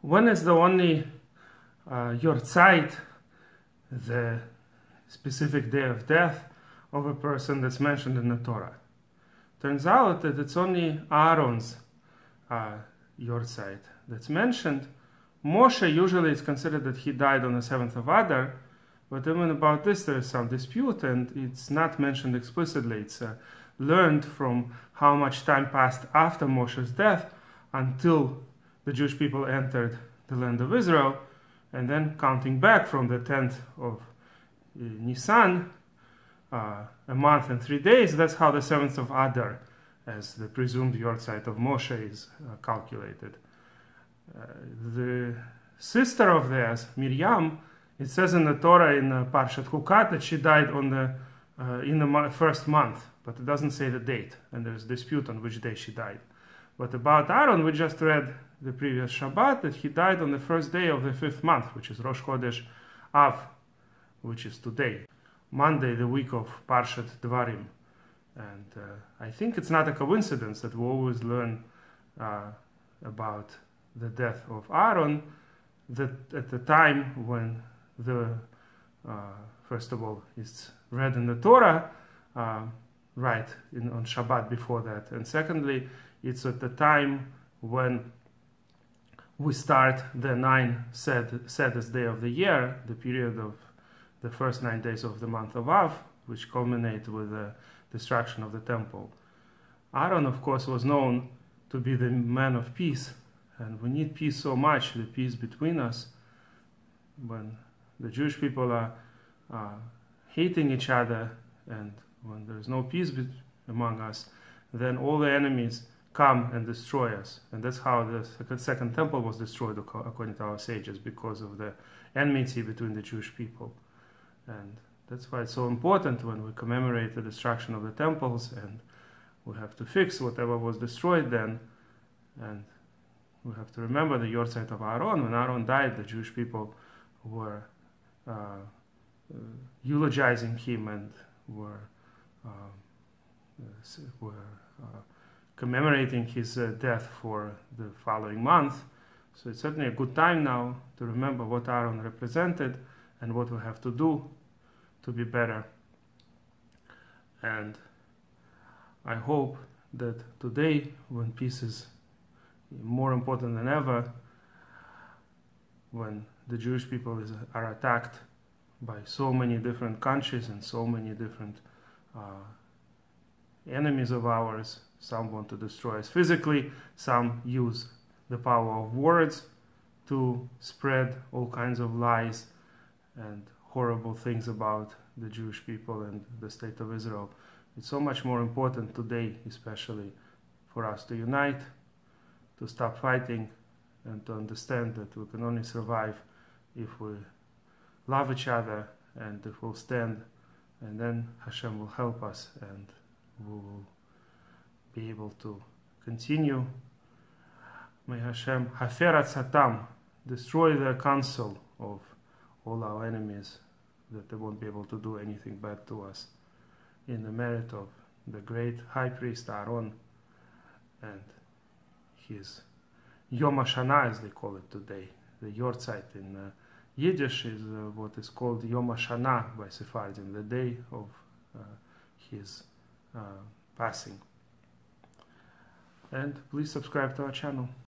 When is the only uh, Yortzeit, the specific day of death of a person that's mentioned in the Torah? Turns out that it's only Aaron's uh, Yortzeit that's mentioned. Moshe usually is considered that he died on the seventh of Adar, but even about this there is some dispute, and it's not mentioned explicitly. It's uh, learned from how much time passed after Moshe's death until the Jewish people entered the land of Israel, and then counting back from the 10th of uh, Nisan, uh, a month and three days, that's how the 7th of Adar, as the presumed Yortzeit of Moshe, is uh, calculated. Uh, the sister of theirs, Miriam, it says in the Torah in uh, Parshat Chukat that she died on the uh, in the mo- first month, but it doesn't say the date, and there's dispute on which day she died. But about Aaron, we just read the previous Shabbat that he died on the first day of the fifth month, which is Rosh Chodesh Av, which is today, Monday, the week of Parshat Dvarim. And uh, I think it's not a coincidence that we always learn uh, about the death of Aaron that at the time when the, uh, first of all, it's read in the Torah, uh, right, in, on Shabbat before that. And secondly, it's at the time when we start the nine sad, saddest day of the year, the period of the first nine days of the month of Av, which culminate with the destruction of the temple. Aaron, of course, was known to be the man of peace, and we need peace so much, the peace between us. When the Jewish people are uh, hating each other, and when there is no peace among us, then all the enemies come and destroy us. And that's how the second temple was destroyed, according to our sages, because of the enmity between the Jewish people. And that's why it's so important when we commemorate the destruction of the temples and we have to fix whatever was destroyed then. And we have to remember the Yortzeit of Aaron. When Aaron died, the Jewish people were uh, uh, eulogizing him and were, uh, were uh, commemorating his uh, death for the following month. So it's certainly a good time now to remember what Aaron represented and what we have to do to be better. And I hope that today, when peace is more important than ever, when the Jewish people is, are attacked by so many different countries and so many different uh, enemies of ours, some want to destroy us physically, some use the power of words to spread all kinds of lies and horrible things about the Jewish people and the state of Israel. It's so much more important today, especially for us to unite, to stop fighting, and to understand that we can only survive if we love each other and if we'll stand, and then Hashem will help us and we will be able to continue. May Hashem Hafer Atzatam destroy the counsel of all our enemies, that they won't be able to do anything bad to us. In the merit of the great high priest Aaron and his Yom HaShanah, as they call it today, the Yortzeit in uh, Yiddish is uh, what is called Yom HaShanah by Sephardim, the day of uh, his uh, passing and please subscribe to our channel.